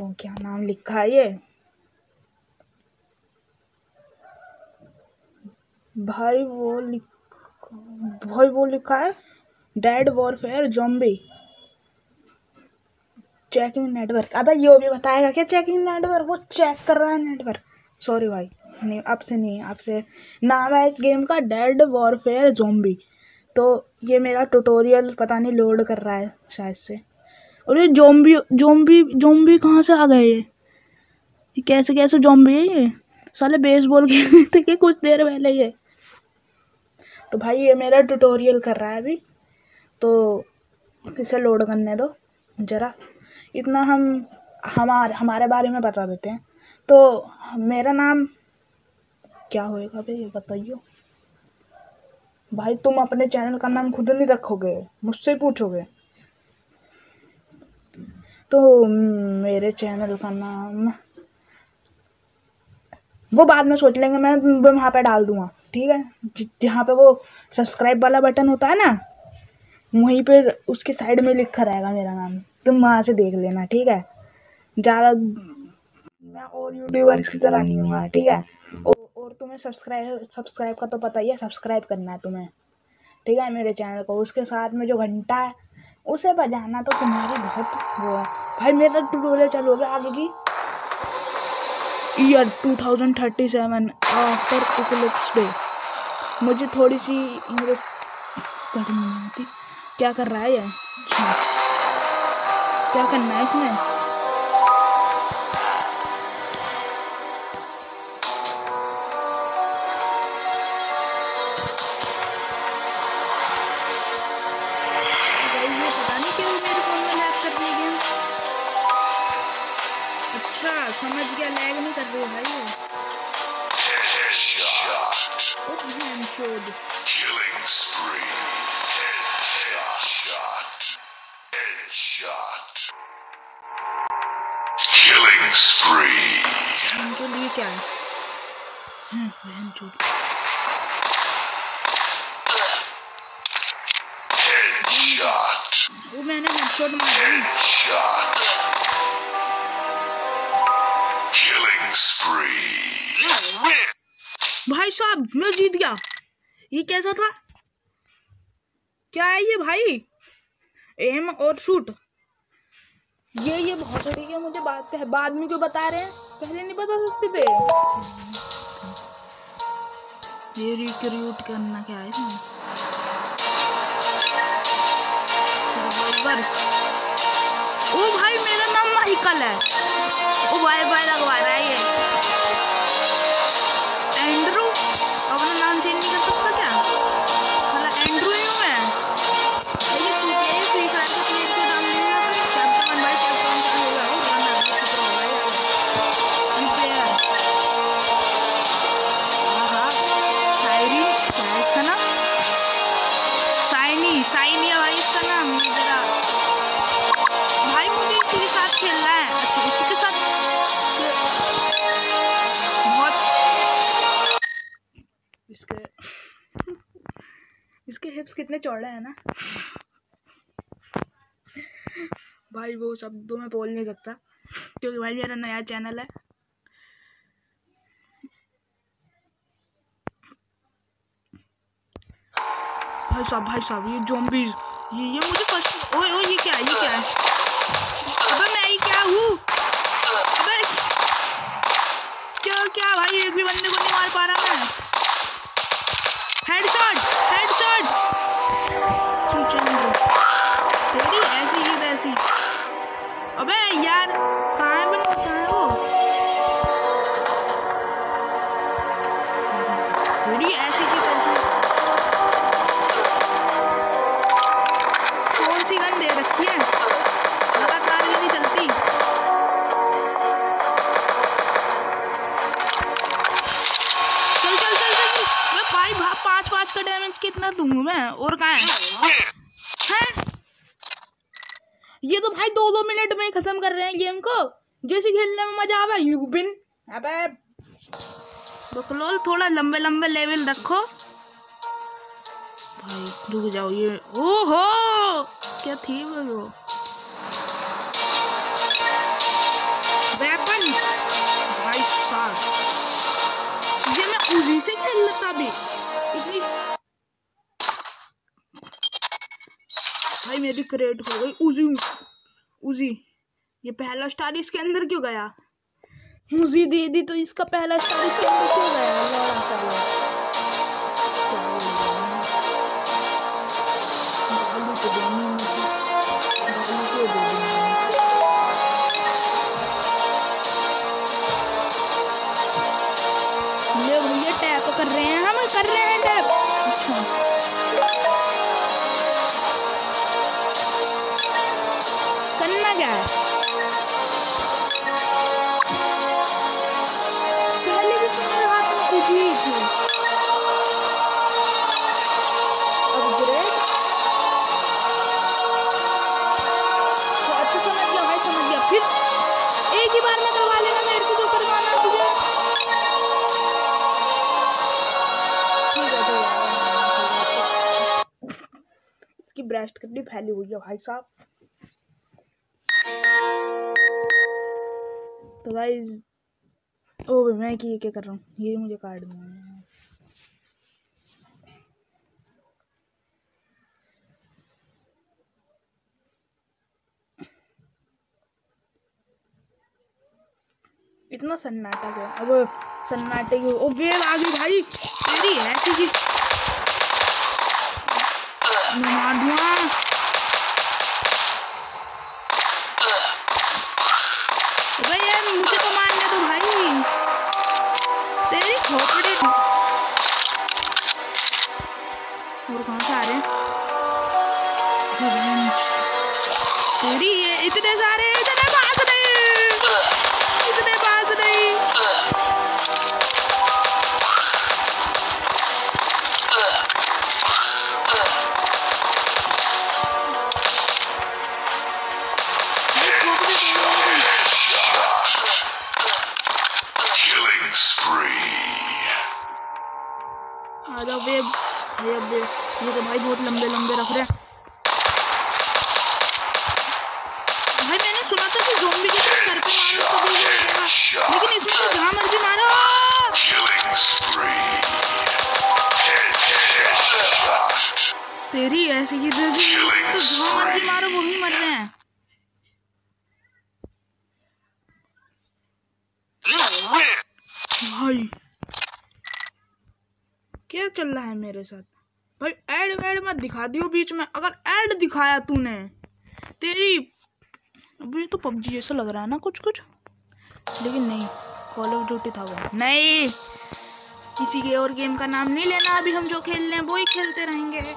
देखो क्या नाम लिखा है ये। भाई वो लिख भाई वो लिखा है dead warfare zombie checking network अबे ये भी बताएगा क्या चेकिंग नेटवर्क वो चेक कर रहा है नेटवर्क सॉरी भाई, नहीं आपसे नहीं, अब से। नाम है इस गेम का डेड वॉरफेयर जोम्बी तो ये मेरा ट्यूटोरियल पता नहीं लोड कर रहा है शायद से। और ये जोम्बी जोम्बी जोम्बी कहाँ से आ गए ये? कैसे कैसे जोम्बी है ये? साले बेसबॉल खेलते थे कि कुछ देर पहले ये? तो भाई ये मेरा ट्यूटोरियल कर रहा है अभी तो इसे लोड करने दो, ज़रा। इतना हम, हमारे हमारे बारे में बता देते हैं। तो मेरा नाम, क्या होएगा भाई, ये बताइए भाई तुम अपने चैनल का नाम खुद नहीं रखोगे, मुझसे पूछोगे। तो मेरे चैनल का नाम वो बाद में सोच लेंगे मैं वहाँ पे डाल दूँगा ठीक है? जहाँ पे वो सब्सक्राइब वाला बटन होता है ना वहीं पर उसके साइड में लिखा रहेगा मेरा नाम तुम वहाँ से देख लेना ठीक है? ज़्यादा मैं और यूट्यूबर्स की तरह नहीं हूँ ठीक है? और, और तुम्हें सब्सक्राइब सब्सक्राइब का तो पता ही है सब्सक्राइब करना है तुम्हें ठीक है? मेरे चैनल को उसके साथ में जो घंटा है उसे बजाना तो तुम्हारी बहुत वो है। भाई, मेरा चालू हो गया आगे की। ईयर 2037 आफ्टर इक्लिप्स डे मुझे थोड़ी सी इंग्लिश पढ़नी होती क्या कर रहा है ये? क्या करना है इसमें? समझ गया लैग नहीं कर रही भाई ये Killing spree. Headshot. Headshot. Killing spree. Headshot ये क्या है? Headshot. वो मैंने हेडशॉट मारा. Headshot. भाई साहब, मैं जीत गया। ये कैसा था? क्या है ये भाई? एम और शूट। ये ये बहुत ठीक है, मुझे बात बाद में क्यों बता रहे हैं? पहले नहीं बता सकते थे। ये रिक्रूट करना क्या है ओ भाई मेरा नाम माइकल है। ओ भाई भाई लगवा रहा है ये। कितने चौड़े हैं ना? भाई वो शब्दों में बोल नहीं सकता, क्योंकि भाई मेरा नया चैनल है। भाई साहब भाई साहब, ये जोम्बीज ये ये मुझे फ़र्स्ट ओए ओए, ये क्या है, ये क्या है? अबे मैं ही क्या हूँ? अबे, क्या क्या भाई, एक भी बंदे को नहीं मार पा रहा मैं। ये तो भाई दो दो मिनट में खत्म कर रहे हैं गेम को। जैसे खेलने में मज़ा आवा। यू बिन। अबे। बकलोल, थोड़ा लंबे लंबे लेवल रखो। भाई, रुक जाओ ये। ओहो! क्या थी वो? वेपन्स भाई साहब। ये मैं उसी से खेल लेता भाई मेरी क्रेट हो गई। उजी उजी ये पहला स्टार इसके अंदर क्यों गया? उजी दे दी तो इसका पहला स्टार इसके अंदर क्यों गया? तो मुझे? ले भैया टैप कर रहे हैं। हम कर रहे हैं टैप अच्छा। ब्रेस्ट कितनी फैली हुई है भाई साहब। तो गाइस ओ भाई, मैं क्या क्या कर रहा हूँ? ये मुझे काट देना इतना सन्नाटा है अब सन्नाटे की ओ वेव आ गई भाई। तेरी है कि 우 와, 맞. क्या चल रहा है मेरे साथ। भाई, ऐड वैड मत दिखा दियो बीच में। अगर ऐड दिखाया तूने, तेरी ये तो पबजी जैसा लग रहा है ना कुछ कुछ लेकिन नहीं कॉल ऑफ़ ड्यूटी था वो। नहीं, किसी के और गेम का नाम नहीं लेना। अभी हम जो खेल रहे हैं वो ही खेलते रहेंगे। तो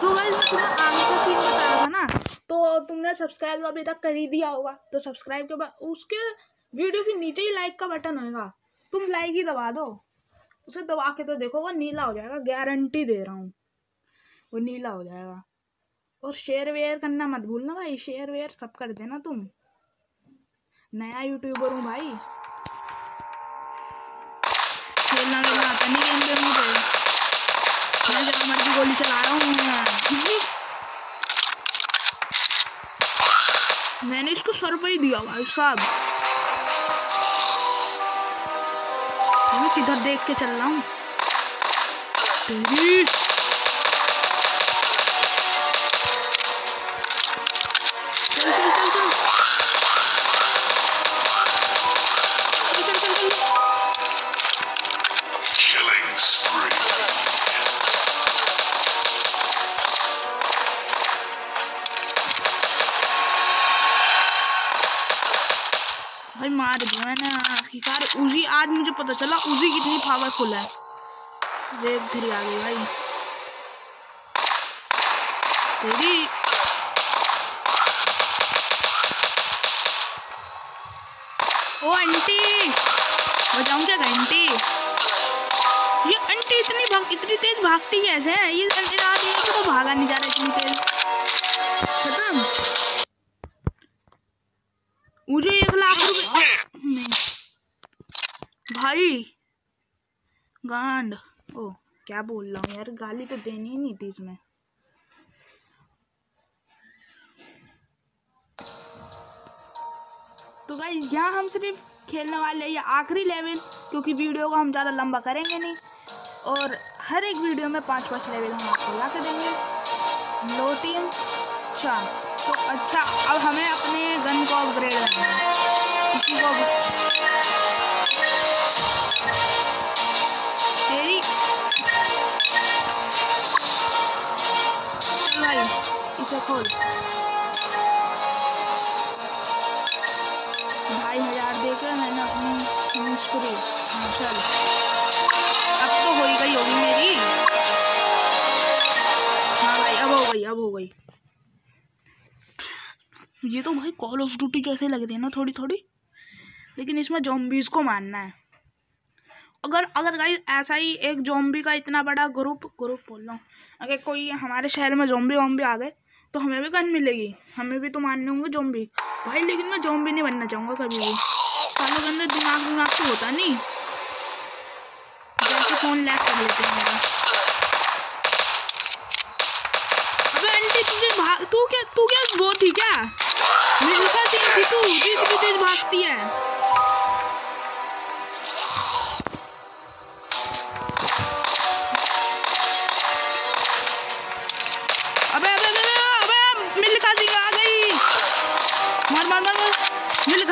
तुम्हें आगे का सीन बता रहा था ना तो तुमने सब्सक्राइब अभी तक कर ही दिया होगा। तो सब्सक्राइब के बाद, उसके वीडियो के नीचे ही लाइक का बटन होगा तुम लाइक ही दबा दो। उसे दबा के तो देखो, वो नीला हो जाएगा गारंटी दे रहा हूँ। वो नीला हो जाएगा। और शेयर वेयर करना मत भूलना भाई शेयर वेयर सब कर देना तुम। नया यूट्यूबर हूँ भाई। खेलना वेलना आता नहीं गेम पे मुझे मैं जहाँ मर्ज़ी गोली चला रहा हूँ मैंने इसको सर पे ही दिया भाई साहब। किधर देख के चल रहा हूँ। उजी आज मुझे पता चला उजी कितनी पावरफुल है। वेब थ्री आ गई भाई। तेरी। ओ, आंटी। बजाऊं क्या घंटी ये आंटी इतनी भाग, इतनी तेज भागती है? ये रात ये तो भागा नहीं जा रहा इतनी तेज। खत्म मुझे एक लाख रुपए नहीं भाई। गांड। ओ, क्या बोल रहा हूँ यार? गाली तो देनी ही नहीं थी इसमें। तो भाई यहाँ हम सिर्फ़ खेलने वाले ये आखिरी लेवल क्योंकि वीडियो को हम ज़्यादा लंबा करेंगे नहीं। और हर एक वीडियो में पाँच पाँच लेवल हम आपको ला के देंगे। लो टीम अच्छा। तो अच्छा अब हमें अपने गन को अपग्रेड करना है। किसी को खोल ढाई हज़ार देकर मैंने अपनी मुश्किल। हाँ चल। अब तो हो ही गई होगी मेरी। हाँ भाई, अब हो गई, अब हो गई। ये तो भाई कॉल ऑफ़ ड्यूटी जैसे लग रही है ना थोड़ी थोड़ी लेकिन इसमें जॉम्बीज को मारना है। अगर अगर गाइस ऐसा ही एक जॉम्बी का इतना बड़ा ग्रुप ग्रुप बोल रहा हूँ। अगर कोई हमारे शहर में जॉम्बी वॉम्बी आ गए तो हमें भी गन मिलेगी। हमें भी तो मारने होंगे जॉम्बी भाई, लेकिन मैं जॉम्बी नहीं बनना चाहूँगा कभी भी। सालों के अंदर दिमाग दिमाग तो होता नहीं। जैसे फ़ोन लैक कर लेते हैं मेरा। तू क्या तू क्या वो थी क्या? मिल्खा सिंह थी तू। जी इतनी तेज भागती है।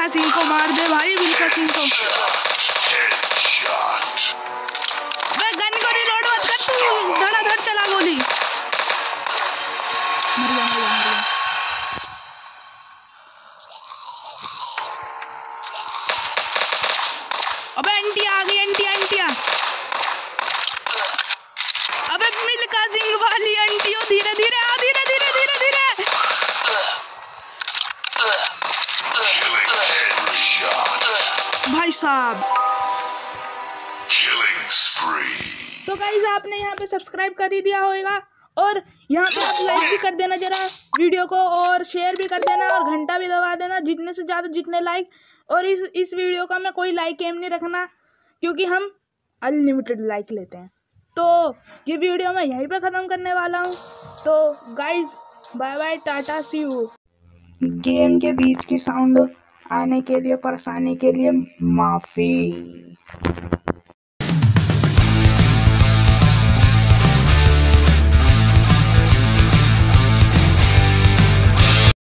सिंह को मार दे भाई मिल्खा सिंह को। साहब। तो गाइज़ आपने यहाँ पे सब्सक्राइब कर ही दिया होगा और यहाँ पे आप लाइक भी कर देना जरा वीडियो को और शेयर भी कर देना और घंटा भी दबा देना जितने से ज़्यादा जितने लाइक और इस इस वीडियो का मैं कोई लाइक एम नहीं रखना क्योंकि हम अनलिमिटेड लाइक लेते हैं। तो ये वीडियो मैं यहीं पे ख़त्म करने वाला हूँ। तो guys bye bye tata see you game के बीच की साउंड आने के लिए परेशानी के लिए माफ़ी।